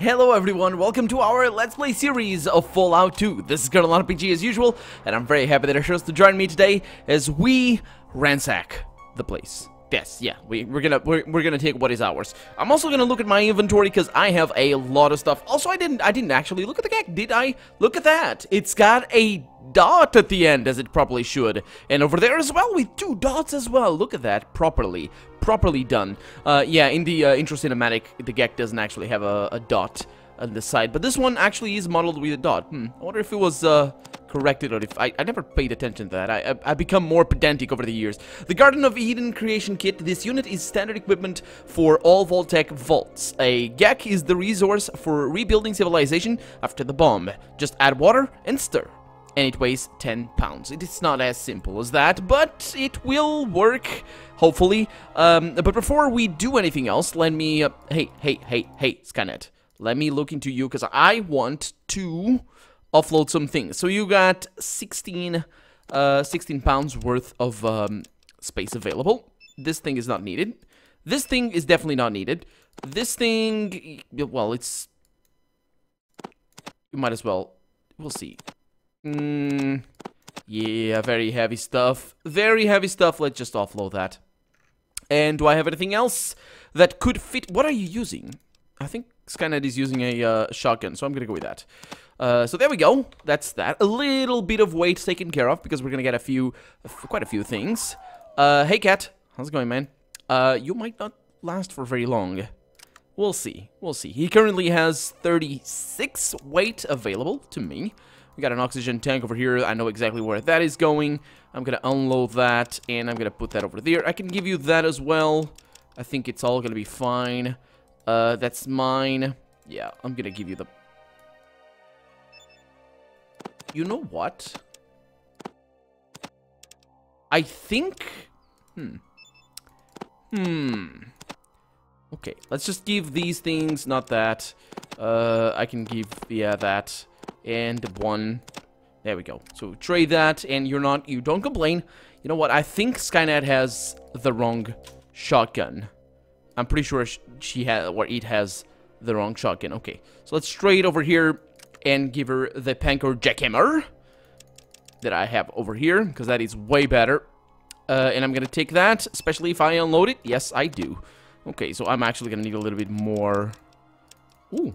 Hello everyone, welcome to our Let's Play series of Fallout 2. This is Colonel RPG as usual, and I'm very happy that you chose to join me today as we ransack the place. Yes, yeah, we, we're gonna we're, we're gonna take what is ours. I'm also gonna look at my inventory because I have a lot of stuff. Also, I didn't I didn't actually look at the GECK, did I? Look at that! It's got a dot at the end as it probably should, and over there as well with two dots as well. Look at that, properly, properly done. Uh, yeah, in the uh, intro cinematic, the GECK doesn't actually have a, a dot on the side, but this one actually is modeled with a dot. Hmm, I wonder if it was uh, corrected or if I, I never paid attention to that. I, I, I become more pedantic over the years. The Garden of Eden Creation Kit. This unit is standard equipment for all Vault-Tec vaults. A GECK is the resource for rebuilding civilization after the bomb. Just add water and stir. And it weighs 10 pounds. It is not as simple as that, but it will work, hopefully. Um, but before we do anything else, let me... Uh, hey, hey, hey, hey, Skynet. Let me look into you, because I want to offload some things. So you got 16, uh, 16 pounds worth of um, space available. This thing is not needed. This thing is definitely not needed. This thing, well, it's... You might as well... We'll see. Mm, yeah, very heavy stuff. Very heavy stuff. Let's just offload that. And do I have anything else that could fit? What are you using? I think Skynet is using a uh, shotgun, so I'm gonna go with that. Uh, so there we go. That's that. A little bit of weight taken care of because we're gonna get a few, quite a few things. Uh, hey cat, how's it going, man? Uh, you might not last for very long. We'll see. We'll see. He currently has 36 weight available to me. We got an oxygen tank over here. I know exactly where that is going. I'm gonna unload that and I'm gonna put that over there. I can give you that as well. I think it's all gonna be fine. Uh, that's mine. Yeah, I'm gonna give you the... You know what? I think... Hmm. Hmm. Okay, let's just give these things, not that. Uh, I can give, yeah, that. And one. There we go. So trade that, and you're not, you don't complain. You know what, I think Skynet has the wrong shotgun. I'm pretty sure she has, or it has the wrong shotgun. Okay, so let's trade over here and give her the Pancor Jackhammer that I have over here, because that is way better. Uh, and I'm going to take that, especially if I unload it. Yes, I do. Okay, so I'm actually going to need a little bit more... Ooh,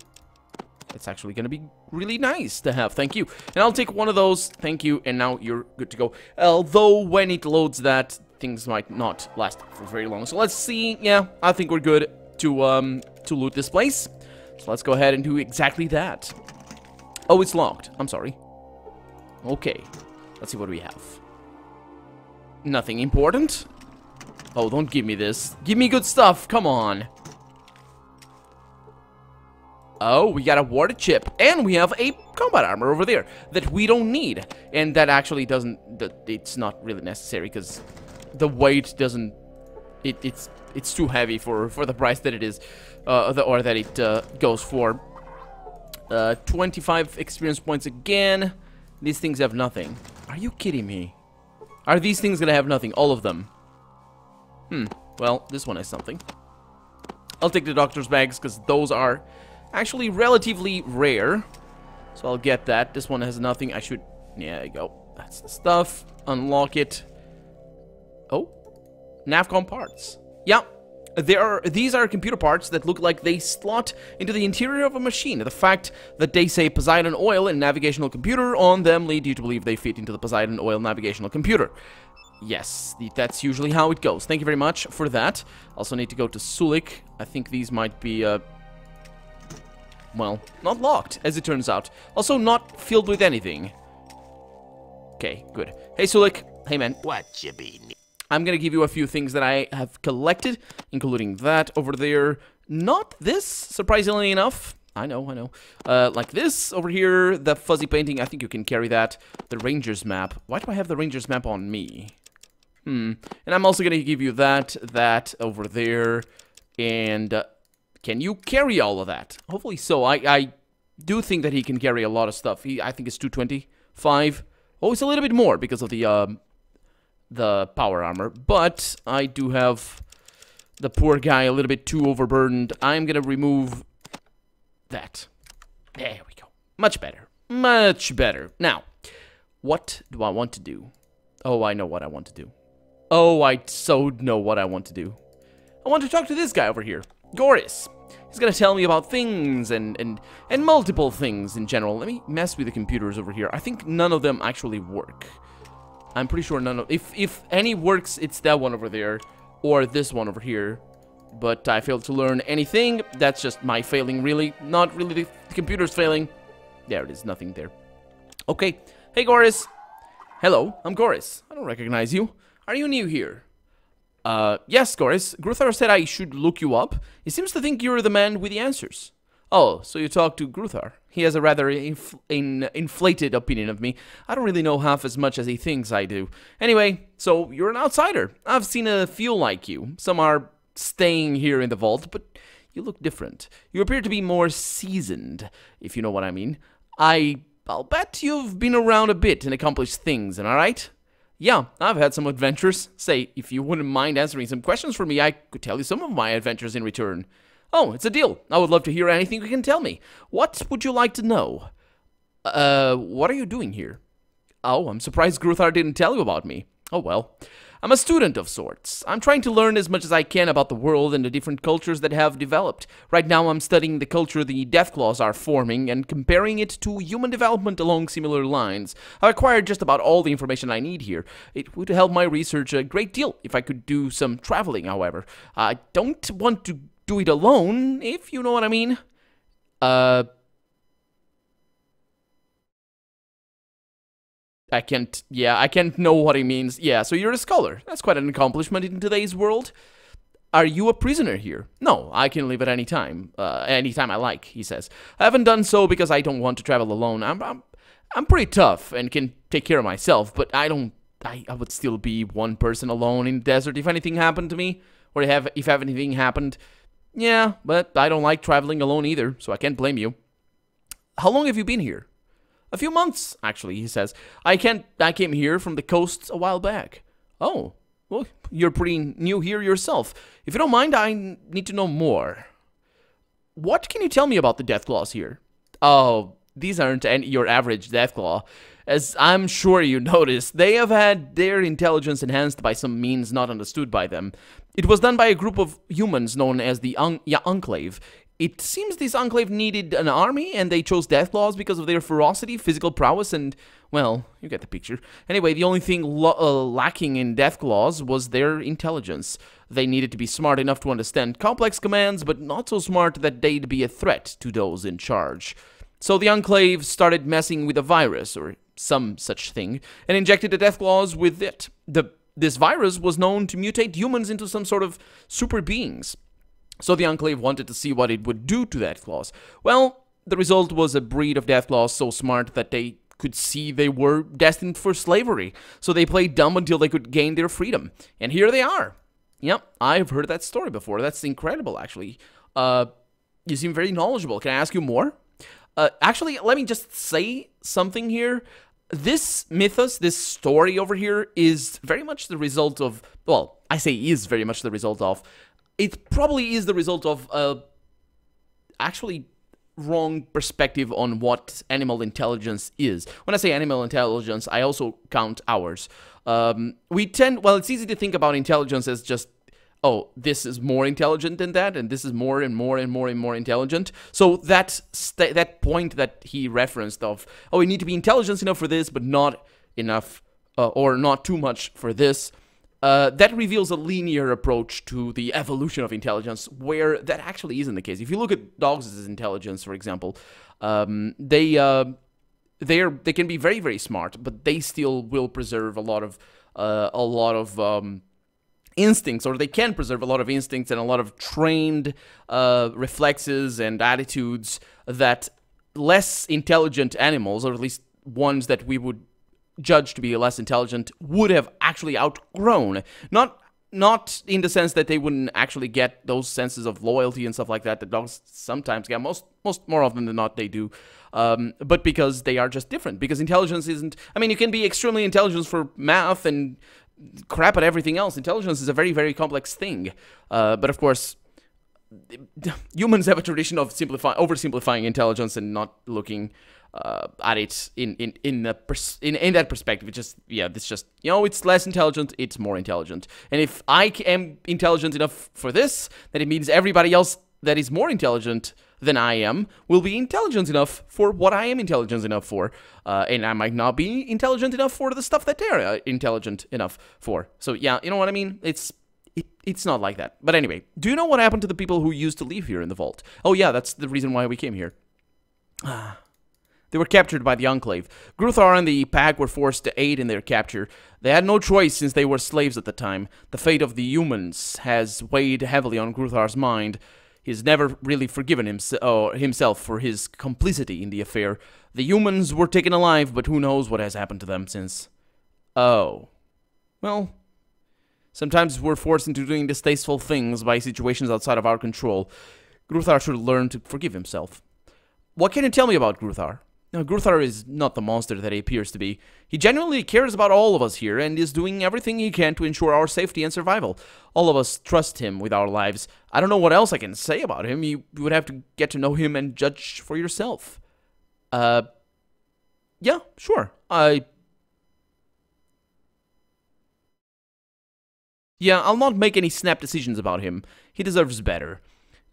it's actually going to be really nice to have. Thank you. And I'll take one of those. Thank you. And now you're good to go. Although, when it loads that, things might not last for very long. So let's see. Yeah, I think we're good to, um, to loot this place. So let's go ahead and do exactly that. Oh, it's locked. I'm sorry. Okay. Let's see what we have. Nothing important. Oh, don't give me this. Give me good stuff. Come on. Oh, we got a water chip, and we have a combat armor over there that we don't need. And that actually doesn't, it's not really necessary because the weight doesn't, it, it's it's too heavy for, for the price that it is, uh, the, or that it uh, goes for. Uh, 25 experience points again. These things have nothing. Are you kidding me? Are these things gonna have nothing? All of them? Hmm, well, this one has something. I'll take the doctor's bags because those are actually relatively rare. So I'll get that. This one has nothing. I should... Yeah, there you go. That's the stuff. Unlock it. Oh. Navcom parts. Yeah. There are, these are computer parts that look like they slot into the interior of a machine. The fact that they say Poseidon Oil and Navigational Computer on them lead you to believe they fit into the Poseidon Oil Navigational Computer. Yes, that's usually how it goes. Thank you very much for that. Also need to go to Sulik. I think these might be uh, well, not locked, as it turns out. Also not filled with anything. Okay, good. Hey, Sulik. Hey, man. What you be? I'm gonna give you a few things that I have collected, including that over there. Not this, surprisingly enough. I know, I know. Uh, like this over here, the fuzzy painting, I think you can carry that. The Ranger's map. Why do I have the Ranger's map on me? Hmm. And I'm also gonna give you that, that over there, and uh, can you carry all of that? Hopefully so. I, I do think that he can carry a lot of stuff. He, I think it's 225. Oh, it's a little bit more because of the um, the power armor. But I do have the poor guy a little bit too overburdened. I'm going to remove that. There we go. Much better. Much better. Now, what do I want to do? Oh, I know what I want to do. Oh, I so know what I want to do. I want to talk to this guy over here, Goris. He's gonna tell me about things and, and, and multiple things in general. Let me mess with the computers over here. I think none of them actually work. I'm pretty sure none of... If, if any works, it's that one over there. Or this one over here. But I failed to learn anything. That's just my failing, really. Not really the, computer's failing. There it is, nothing there. Okay. Hey, Goris. Hello, I'm Goris. I don't recognize you. Are you new here? Uh, yes, Goris. Gruthar said I should look you up. He seems to think you're the man with the answers. Oh, so you talked to Gruthar. He has a rather inf in inflated opinion of me. I don't really know half as much as he thinks I do. Anyway, so you're an outsider. I've seen a few like you. Some are staying here in the vault, but you look different. You appear to be more seasoned, if you know what I mean. I... I'll bet you've been around a bit and accomplished things, am I right? Yeah, I've had some adventures. Say, if you wouldn't mind answering some questions for me, I could tell you some of my adventures in return. Oh, it's a deal. I would love to hear anything you can tell me. What would you like to know? Uh, what are you doing here? Oh, I'm surprised Gruthar didn't tell you about me. Oh well. I'm a student of sorts. I'm trying to learn as much as I can about the world and the different cultures that have developed. Right now I'm studying the culture the Deathclaws are forming and comparing it to human development along similar lines. I've acquired just about all the information I need here. It would help my research a great deal if I could do some traveling, however. I don't want to do it alone, if you know what I mean. Uh, I can't, yeah, I can't know what he means. Yeah, so you're a scholar. That's quite an accomplishment in today's world. Are you a prisoner here? No, I can leave at any time, uh, any time I like, he says. I haven't done so because I don't want to travel alone. I'm, I'm, I'm pretty tough and can take care of myself, but I don't, I, I would still be one person alone in the desert if anything happened to me, or if, if anything happened. Yeah, but I don't like traveling alone either, so I can't blame you. How long have you been here? A few months, actually, he says. I can't I came here from the coast a while back. Oh, well, you're pretty new here yourself. If you don't mind, I need to know more. What can you tell me about the death Deathclaws here? Oh, these aren't any, your average Deathclaw. As I'm sure you noticed, they have had their intelligence enhanced by some means not understood by them. It was done by a group of humans known as the Un yeah, Enclave. It seems this Enclave needed an army, and they chose Deathclaws because of their ferocity, physical prowess, and, well, you get the picture. Anyway, the only thing uh, lacking in Deathclaws was their intelligence. They needed to be smart enough to understand complex commands, but not so smart that they'd be a threat to those in charge. So the Enclave started messing with a virus, or some such thing, and injected the Deathclaws with it. The this virus was known to mutate humans into some sort of super beings. So the Enclave wanted to see what it would do to Deathclaws. Well, the result was a breed of Deathclaws so smart that they could see they were destined for slavery. So they played dumb until they could gain their freedom. And here they are. Yep, I've heard that story before. That's incredible, actually. Uh, you seem very knowledgeable. Can I ask you more? Uh, actually, let me just say something here this mythos, this story over here, is very much the result of, well, I say is very much the result of, it probably is the result of a actually wrong perspective on what animal intelligence is. When I say animal intelligence, I also count ours. Um, we tend, well, it's easy to think about intelligence as just oh, this is more intelligent than that, and this is more and more and more and more intelligent. So that that point that he referenced of, oh, we need to be intelligent enough for this, but not enough, uh, or not too much for this. Uh, that reveals a linear approach to the evolution of intelligence, where that actually isn't the case. If you look at dogs' intelligence, for example, um, they uh, they are they can be very very smart, but they still will preserve a lot of uh, a lot of um, instincts, or they can preserve a lot of instincts and a lot of trained uh, reflexes and attitudes that less intelligent animals, or at least ones that we would judge to be less intelligent, would have actually outgrown. Not not in the sense that they wouldn't actually get those senses of loyalty and stuff like that that dogs sometimes get. Most most more often than not they do. Um, but because they are just different. Because intelligence isn't. I mean, you can be extremely intelligent for math and crap at everything else. Intelligence is a very, very complex thing. Uh, but of course, humans have a tradition of simplifying, oversimplifying intelligence and not looking uh, at it in in in, the pers- in in that perspective. It's just yeah, it's just you know, it's less intelligent, it's more intelligent. And if I am intelligent enough for this, then it means everybody else that is more intelligent than I am will be intelligent enough for what I am intelligent enough for, uh, and I might not be intelligent enough for the stuff that they're uh, intelligent enough for. So yeah, you know what I mean? It's it, it's not like that. But anyway, do you know what happened to the people who used to live here in the vault? Oh yeah, that's the reason why we came here. Ah. They were captured by the Enclave. Gruthar and the pack were forced to aid in their capture. They had no choice since they were slaves at the time. The fate of the humans has weighed heavily on Gruthar's mind. He's never really forgiven uh, himself for his complicity in the affair. The humans were taken alive, but who knows what has happened to them since. Oh. Well, sometimes we're forced into doing distasteful things by situations outside of our control. Gruthar should learn to forgive himself. What can you tell me about Gruthar? Now, Gruthar is not the monster that he appears to be. He genuinely cares about all of us here and is doing everything he can to ensure our safety and survival. All of us trust him with our lives. I don't know what else I can say about him. You would have to get to know him and judge for yourself. Uh, yeah, sure. I... Yeah, I'll not make any snap decisions about him. He deserves better.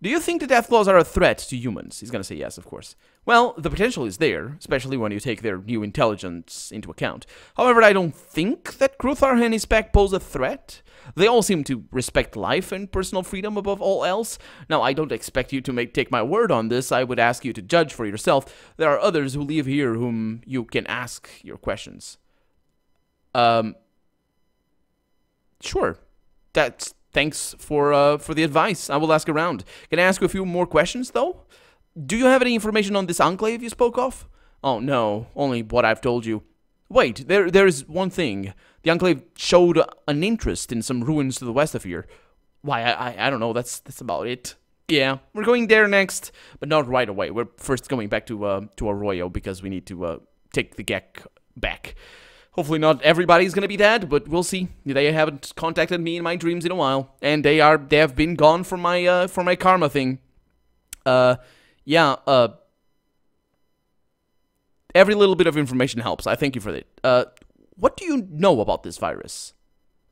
Do you think the Deathclaws are a threat to humans? He's gonna say yes, of course. Well, the potential is there, especially when you take their new intelligence into account. However, I don't think that Gruthar and his pack pose a threat. They all seem to respect life and personal freedom above all else. Now, I don't expect you to make take my word on this. I would ask you to judge for yourself. There are others who live here whom you can ask your questions. Um, sure. That's thanks for uh, for the advice. I will ask around. Can I ask you a few more questions, though? Do you have any information on this enclave you spoke of? Oh, no. Only what I've told you. Wait, there there is one thing. The enclave showed an interest in some ruins to the west of here. Why, I, I, I don't know. That's that's about it. Yeah, we're going there next, but not right away. We're first going back to uh, to Arroyo because we need to uh, take the GECK back. Hopefully not everybody's gonna be dead, but we'll see. They haven't contacted me in my dreams in a while, and they are they have been gone for my uh for my karma thing. Uh, yeah. Uh, every little bit of information helps. I thank you for that. Uh, what do you know about this virus?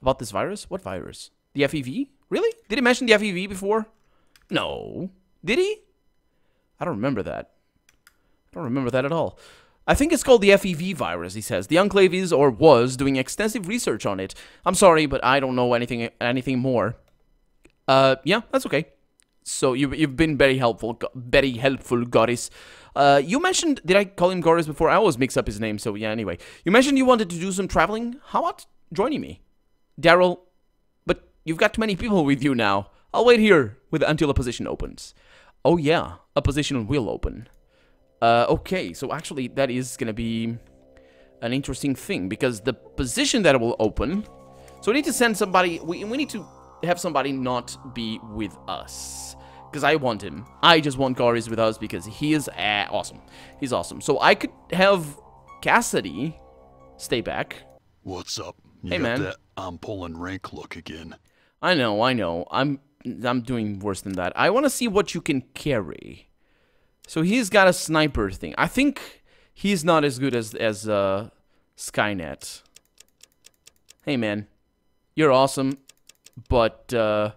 About this virus? What virus? The FEV? Really? Did he mention the FEV before? No. Did he? I don't remember that. I don't remember that at all. I think it's called the FEV virus, he says. The Enclave is, or was, doing extensive research on it. I'm sorry, but I don't know anything anything more. Uh, yeah, that's okay. So you, you've been very helpful, very helpful, Goris. Uh, you mentioned, did I call him Goris before? I always mix up his name, so yeah, anyway. You mentioned you wanted to do some traveling. How about joining me? Daryl, but you've got too many people with you now. I'll wait here with until a position opens. Oh yeah, a position will open. Uh, okay, so actually that is gonna be an interesting thing because the position that will open. So we need to send somebody. We we need to have somebody not be with us because I want him. I just want Goris with us because he is uh, awesome. He's awesome. So I could have Cassidy stay back. What's up? You hey man. That I'm pulling rank look again. I know, I know. I'm I'm doing worse than that. I want to see what you can carry. So he's got a sniper thing. I think he's not as good as as uh, Skynet. Hey man, you're awesome, but uh,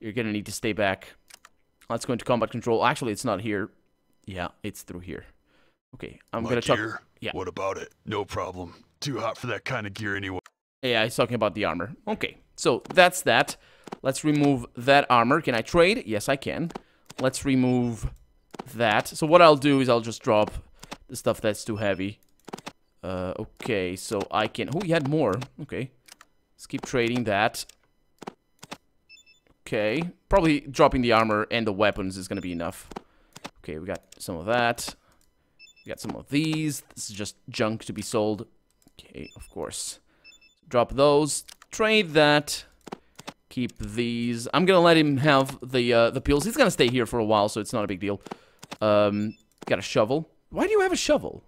you're gonna need to stay back. Let's go into combat control. Actually, it's not here. Yeah, it's through here. Okay, I'm My gonna talk. gear? Yeah. What about it? No problem. Too hot for that kind of gear anyway. Yeah, he's talking about the armor. Okay, so that's that. Let's remove that armor. Can I trade? Yes, I can. Let's remove that. So what I'll do is I'll just drop the stuff that's too heavy. Uh, okay, so I can... Oh, he had more. Okay. Let's keep trading that. Okay. Probably dropping the armor and the weapons is going to be enough. Okay, we got some of that. We got some of these. This is just junk to be sold. Okay, of course. Drop those. Trade that. Keep these. I'm gonna let him have the uh, the pills. He's gonna stay here for a while, so it's not a big deal. Um, got a shovel. Why do you have a shovel?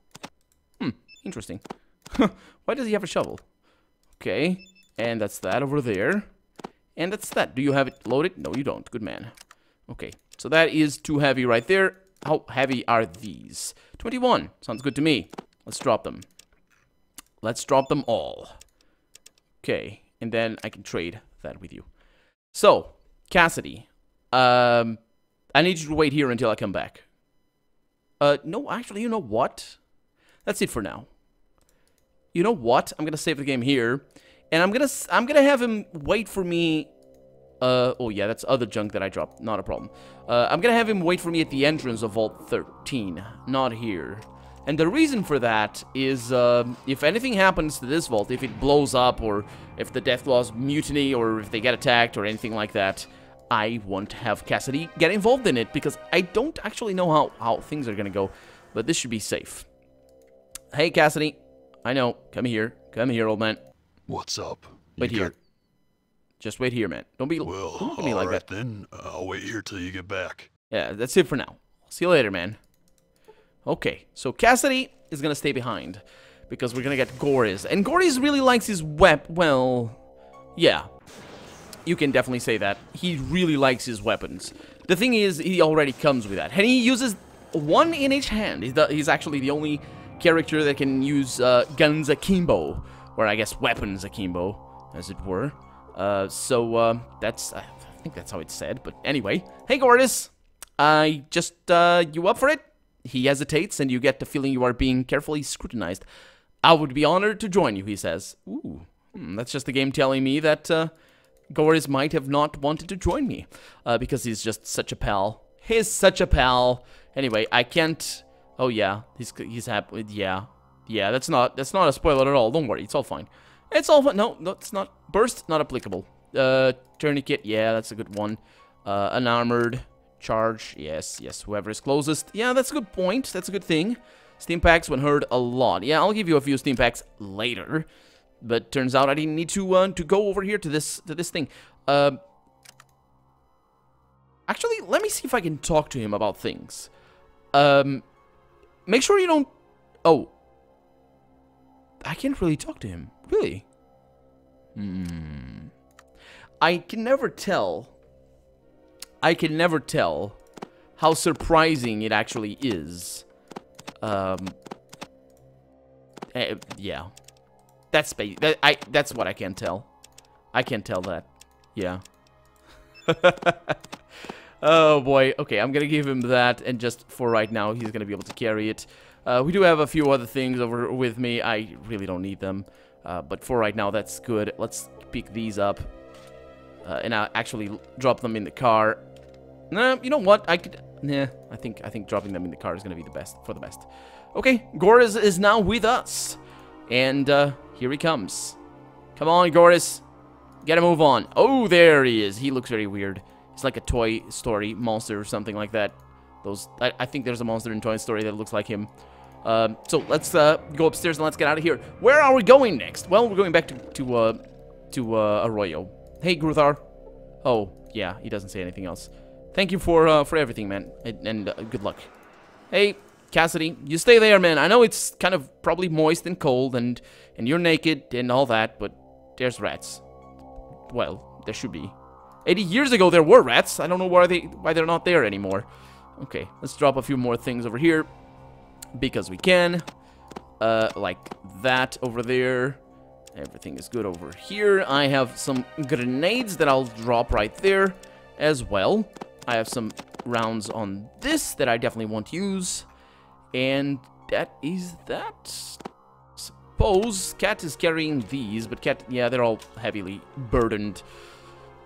Hmm, interesting. Why does he have a shovel? Okay, and that's that over there. And that's that. Do you have it loaded? No, you don't. Good man. Okay, so that is too heavy right there. How heavy are these? 21. Sounds good to me. Let's drop them. Let's drop them all. Okay, and then I can trade that with you. So, Cassidy, um, I need you to wait here until I come back. Uh, no, actually, you know what? That's it for now. You know what? I'm gonna save the game here, and I'm gonna I'm gonna have him wait for me. Uh, oh yeah, that's other junk that I dropped. Not a problem. Uh, I'm gonna have him wait for me at the entrance of Vault 13, not here. And the reason for that is, uh, if anything happens to this vault, if it blows up, or if the Deathclaws mutiny, or if they get attacked, or anything like that, I won't have Cassidy get involved in it, because I don't actually know how, how things are gonna go. But this should be safe. Hey, Cassidy. I know. Come here. Come here, old man. What's up? Wait You here. got- Just wait here, man. Don't be, Well, don't look at me like alright that. then. I'll wait here till you get back. Yeah, that's it for now. See you later, man. Okay, so Cassidy is gonna stay behind because we're gonna get Goris, and Goris really likes his wep. Well, yeah, you can definitely say that. He really likes his weapons. The thing is, he already comes with that, and he uses one in each hand. He's, the, he's actually the only character that can use uh, guns akimbo, or I guess weapons akimbo, as it were. Uh, so uh, that's I think that's how it's said. But anyway, hey Gordis, I just uh, you up for it? He hesitates, and you get the feeling you are being carefully scrutinized. I would be honored to join you, he says. Ooh, hmm, that's just the game telling me that uh, Goris might have not wanted to join me uh, because he's just such a pal. He's such a pal. Anyway, I can't. Oh yeah, he's he's happy. Yeah, yeah. That's not that's not a spoiler at all. Don't worry, it's all fine. It's all fine. No, it's not. Burst, not applicable. Uh, tourniquet. Yeah, that's a good one. Uh, unarmored charge. Yes, yes. Whoever is closest. Yeah, that's a good point. That's a good thing. Stimpaks when heard a lot. Yeah, I'll give you a few stimpaks later. But turns out I didn't need to uh, to go over here to this to this thing. Uh, actually, let me see if I can talk to him about things. Um, make sure you don't. Oh, I can't really talk to him. Really? Hmm. I can never tell. I can never tell how surprising it actually is. Um. eh, yeah. That's that, I that's what I can't tell. I can't tell that. Yeah. oh boy. Okay, I'm gonna give him that, and just for right now, he's gonna be able to carry it. Uh, we do have a few other things over with me. I really don't need them, uh, but for right now, that's good. Let's pick these up, uh, and I actually drop them in the car. Nah, you know what? I could. Nah, I think I think dropping them in the car is gonna be the best for the best. Okay, Goris is now with us, and uh, here he comes. Come on, Goris. Get a move on. Oh, there he is. He looks very weird. He's like a Toy Story monster or something like that. Those, I, I think there's a monster in Toy Story that looks like him. Um, so let's uh, go upstairs and let's get out of here. Where are we going next? Well, we're going back to to uh, to uh, Arroyo. Hey, Gruthar. Oh, yeah, he doesn't say anything else. Thank you for uh, for everything, man, and, and uh, good luck. Hey, Cassidy, you stay there, man. I know it's kind of probably moist and cold, and and you're naked and all that, but there's rats. Well, there should be. 80 years ago, there were rats. I don't know why they why they're not there anymore. Okay, let's drop a few more things over here because we can. Uh, like that over there. Everything is good over here. I have some grenades that I'll drop right there as well. I have some rounds on this that I definitely won't use. And that is that. Suppose Cat is carrying these, but Cat, yeah, they're all heavily burdened.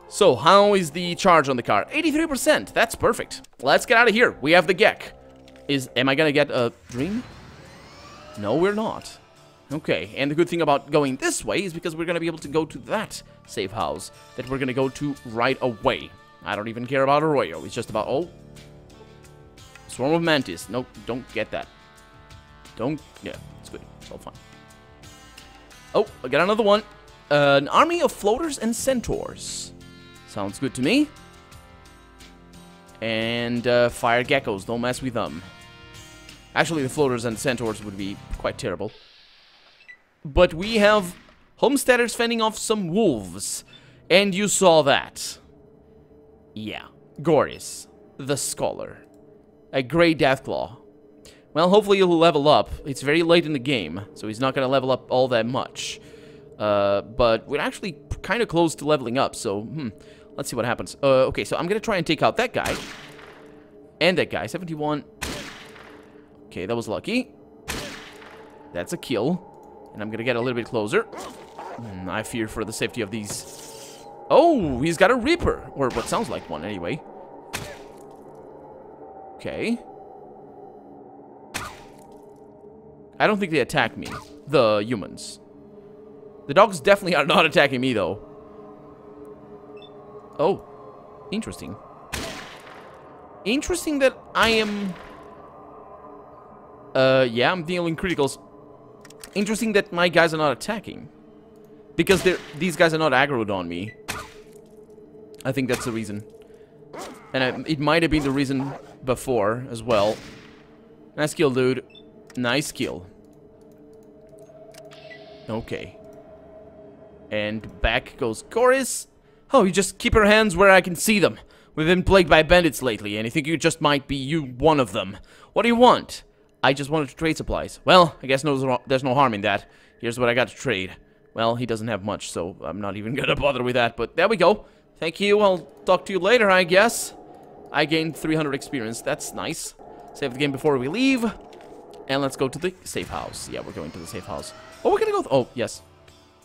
So, how is the charge on the car? 83%. That's perfect. Let's get out of here. We have the GECK. Is am I gonna get a dream? No, we're not. Okay, and the good thing about going this way is because we're gonna be able to go to that safe house that we're gonna go to right away. I don't even care about Arroyo. It's just about oh, swarm of mantis. Nope, don't get that. Don't. Yeah, it's good. It's all fine. Oh, I got another one. Uh, an army of floaters and centaurs. Sounds good to me. And uh, fire geckos. Don't mess with them. Actually, the floaters and centaurs would be quite terrible. But we have homesteaders fending off some wolves. And you saw that. Yeah. Goris. the Scholar. A Grey Deathclaw. Well, hopefully he'll level up. It's very late in the game, so he's not going to level up all that much. Uh, but we're actually kind of close to leveling up, so, hmm. Let's see what happens. Uh, okay, so I'm going to try and take out that guy. And that guy. 71. Okay, that was lucky. That's a kill. And I'm to get a little bit closer. Hmm, I fear for the safety of these. Oh, he's got a Reaper. Or what sounds like one, anyway. Okay. I don't think they attack me. The humans. The dogs definitely are not attacking me, though. Oh. Interesting. Interesting that I am... Uh, yeah, I'm dealing criticals. Interesting that my guys are not attacking. Because these guys are not aggroed on me. I think that's the reason. And I, it might have been the reason before as well. Nice kill, dude. Nice kill. Okay. And back goes Goris. Oh, you just keep your hands where I can see them. We've been plagued by bandits lately, and I think you just might be you one of them. What do you want? I just wanted to trade supplies. Well, I guess no, there's no harm in that. Here's what I got to trade. Well, he doesn't have much, so I'm not even gonna bother with that, but there we go. Thank you, I'll talk to you later, I guess. I gained 300 experience, that's nice. Save the game before we leave. And let's go to the safe house. Yeah, we're going to the safe house. Oh, we're gonna go... oh, yes.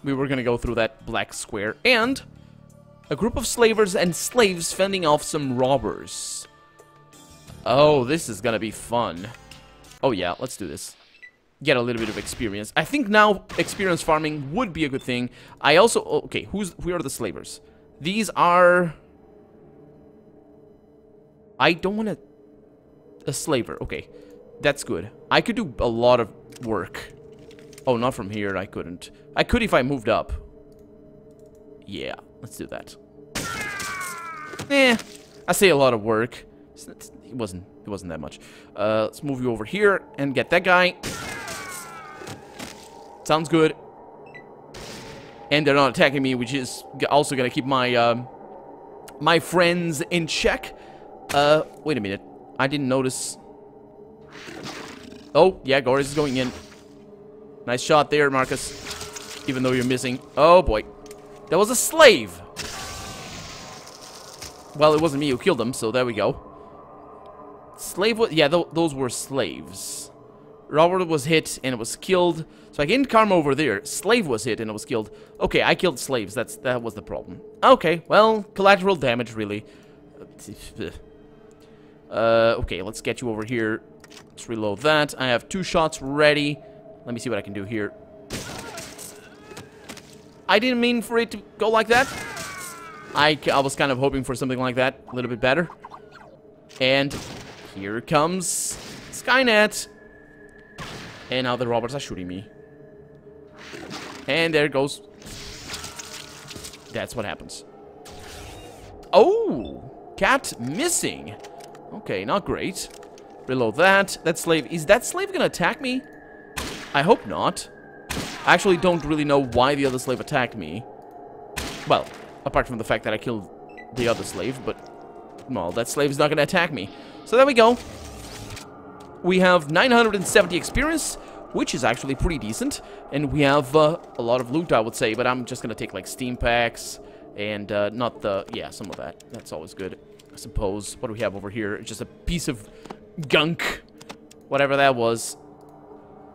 We were gonna go through that black square. And a group of slavers and slaves fending off some robbers. Oh, this is gonna be fun. Oh yeah, let's do this. Get a little bit of experience. I think now experience farming would be a good thing. I also... Oh, okay, who's who are the slavers? These are... I don't want to... A slaver. Okay, that's good. I could do a lot of work. Oh, not from here. I couldn't. I could if I moved up. Yeah, let's do that. Eh, I say a lot of work. It wasn't. It wasn't that much. Uh, let's move you over here and get that guy. Sounds good. And they're not attacking me, which is also gonna keep my um, my friends in check. Uh, wait a minute. I didn't notice. Oh, yeah, Goris is going in. Nice shot there, Marcus. Even though you're missing. Oh, boy. That was a slave. Well, it wasn't me who killed him, so there we go. Slave was... Yeah, th those were slaves. Robert was hit and it was killed. So I gained karma over there. Slave was hit and it was killed. Okay, I killed slaves. That's That was the problem. Okay, well, collateral damage, really. Uh, okay, let's get you over here. Let's reload that. I have two shots ready. Let me see what I can do here. I didn't mean for it to go like that. I, I was kind of hoping for something like that. A little bit better. And here comes Skynet. And now the robots are shooting me. And there goes. That's what happens. Oh! Cat missing. Okay, not great. Reload that. That slave. Is that slave gonna attack me? I hope not. I actually don't really know why the other slave attacked me. Well, apart from the fact that I killed the other slave, but... Well, that slave is not gonna attack me. So there we go. We have 970 experience, which is actually pretty decent. And we have uh, a lot of loot, I would say, but I'm just gonna take, like, stimpaks and uh, not the... Yeah, some of that. That's always good, I suppose. What do we have over here? Just a piece of gunk. Whatever that was.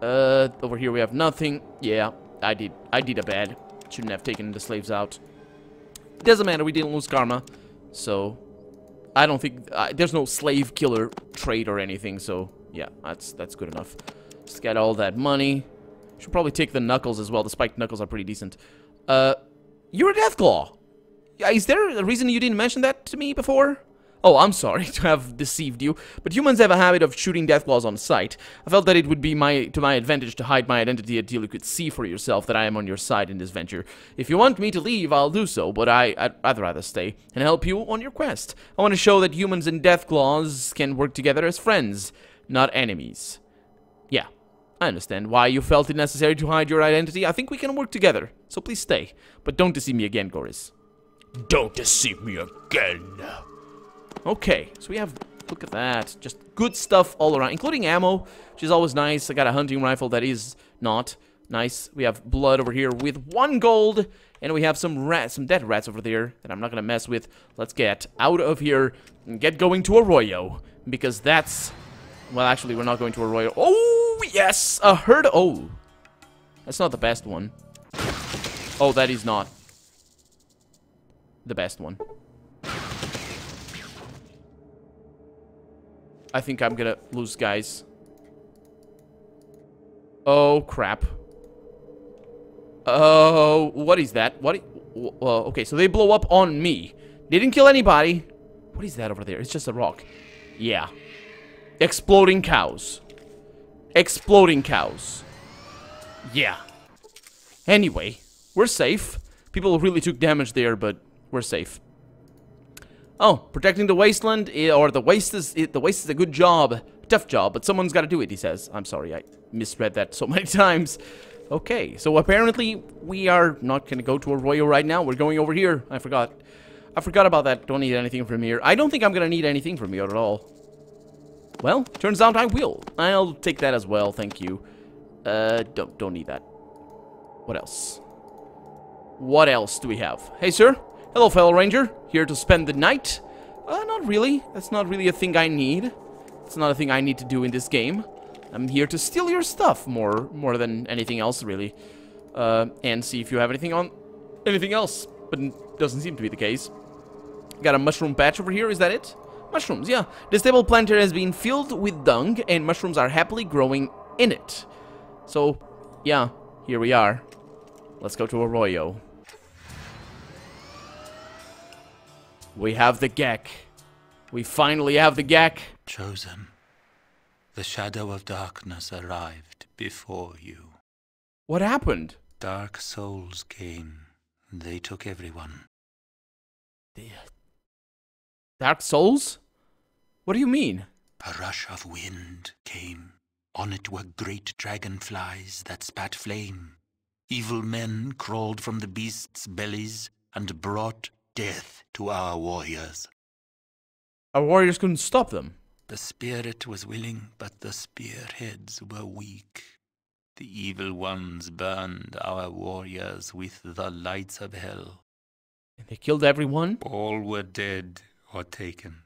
Uh, over here we have nothing. Yeah, I did. I did a bad. Shouldn't have taken the slaves out. Doesn't matter. We didn't lose karma. So, I don't think... Uh, there's no slave killer trade or anything. So, yeah, that's that's good enough. Just get all that money. Should probably take the knuckles as well. The spiked knuckles are pretty decent. Uh, you're a Deathclaw. Is there a reason you didn't mention that to me before? Oh, I'm sorry to have deceived you, but humans have a habit of shooting deathclaws on sight. I felt that it would be my to my advantage to hide my identity until you could see for yourself that I am on your side in this venture. If you want me to leave, I'll do so, but I, I'd, rather stay and help you on your quest. I want to show that humans and deathclaws can work together as friends, not enemies. Yeah, I understand why you felt it necessary to hide your identity. I think we can work together, so please stay. But don't deceive me again, Goris. Don't deceive me again. Okay, so we have, look at that, just good stuff all around, including ammo, which is always nice. I got a hunting rifle that is not nice. We have blood over here with one gold, and we have some rats, some dead rats over there that I'm not gonna mess with. Let's get out of here and get going to Arroyo, because that's, well, actually, we're not going to Arroyo. Oh, yes, a herd, oh, that's not the best one. Oh, that is not the best one. I think I'm gonna lose, guys. Oh, crap. Oh, what is that? What? Uh, okay, so they blow up on me. They didn't kill anybody. What is that over there? It's just a rock. Yeah. Exploding cows. Exploding cows. Yeah. Anyway, we're safe. People really took damage there, but we're safe. Oh, protecting the wasteland, eh, or the waste is, eh, the waste is a good job. Tough job, but someone's got to do it, he says. I'm sorry, I misread that so many times. Okay, so apparently we are not to go to Arroyo right now. We're going over here. I forgot. I forgot about that. Don't need anything from here. I don't think I'm to need anything from here at all. Well, turns out I will. I'll take that as well, thank you. Uh, don't, don't need that. What else? What else do we have? Hey, sir. Hello, fellow ranger. Here to spend the night? Uh, not really. That's not really a thing I need. It's not a thing I need to do in this game. I'm here to steal your stuff more more than anything else, really. Uh, and see if you have anything on anything else. But doesn't seem to be the case. Got a mushroom patch over here, is that it? Mushrooms, yeah. The stable planter has been filled with dung, and mushrooms are happily growing in it. So, yeah, here we are. Let's go to Arroyo. We have the GECK. We finally have the GECK. Chosen. The shadow of darkness arrived before you. What happened? Dark souls came. They took everyone. The uh, Dark Souls? What do you mean? A rush of wind came. On it were great dragonflies that spat flame. Evil men crawled from the beasts' bellies and brought death to our warriors. Our warriors couldn't stop them. The spirit was willing, but the spearheads were weak. The evil ones burned our warriors with the lights of hell. And they killed everyone? All were dead or taken.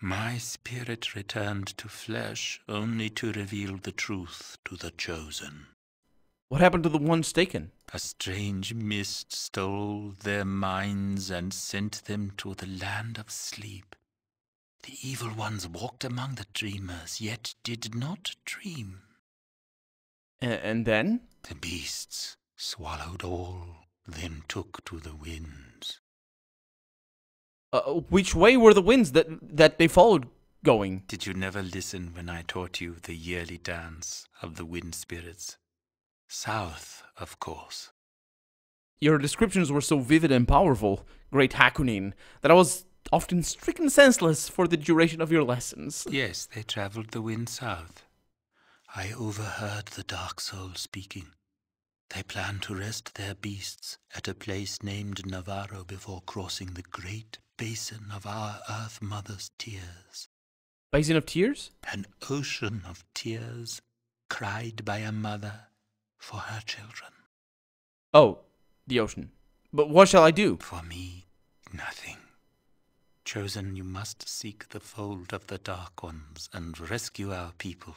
My spirit returned to flesh only to reveal the truth to the chosen. What happened to the ones taken? A strange mist stole their minds and sent them to the land of sleep. The evil ones walked among the dreamers, yet did not dream. A and then? The beasts swallowed all, then took to the winds. Uh, which way were the winds that that they followed going? Did you never listen when I taught you the yearly dance of the wind spirits? South, of course. Your descriptions were so vivid and powerful, great Hakunin, that I was often stricken senseless for the duration of your lessons. Yes, they traveled the wind south. I overheard the Dark Soul speaking. They plan to rest their beasts at a place named Navarro before crossing the great basin of our Earth Mother's tears. Basin of Tears? An ocean of tears cried by a mother for her children. Oh, the ocean. But what shall I do? For me, nothing. Chosen, you must seek the fold of the Dark Ones and rescue our people.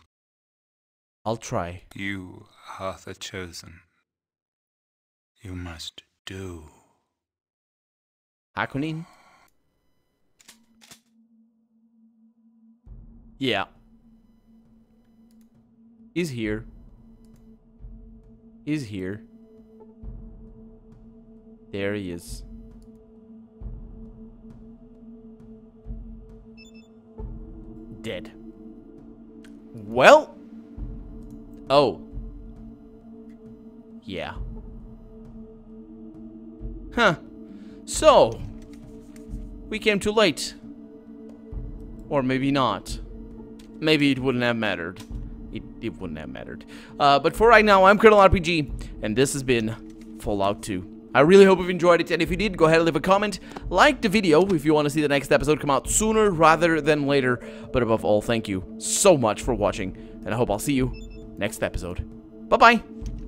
I'll try. You are the chosen. You must do. Hakunin? Yeah. He's here. He's here. There he is. Dead. Well. Oh. Yeah. Huh. So. We came too late. Or maybe not. Maybe it wouldn't have mattered. It, it wouldn't have mattered. Uh, but for right now, I'm Colonel RPG, and this has been Fallout 2. I really hope you've enjoyed it, and if you did, go ahead and leave a comment. Like the video if you want to see the next episode come out sooner rather than later. But above all, thank you so much for watching, and I hope I'll see you next episode. Bye-bye!